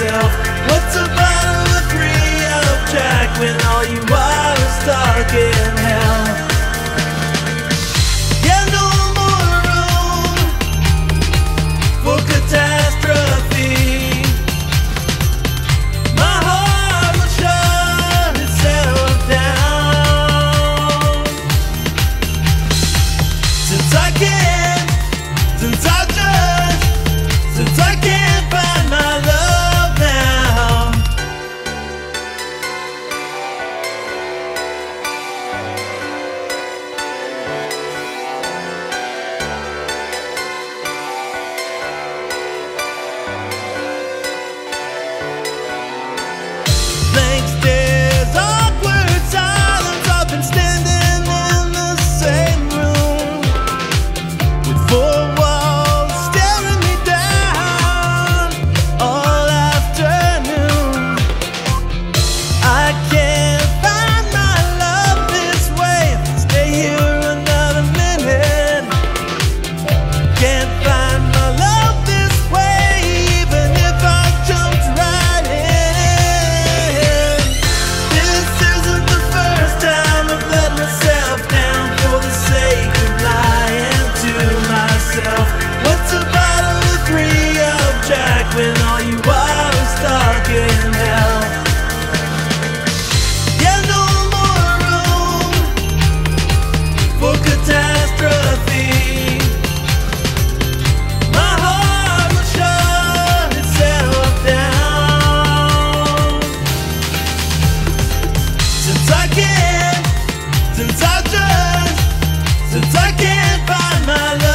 myself. What's a bottle of three of Jack when all you want my love.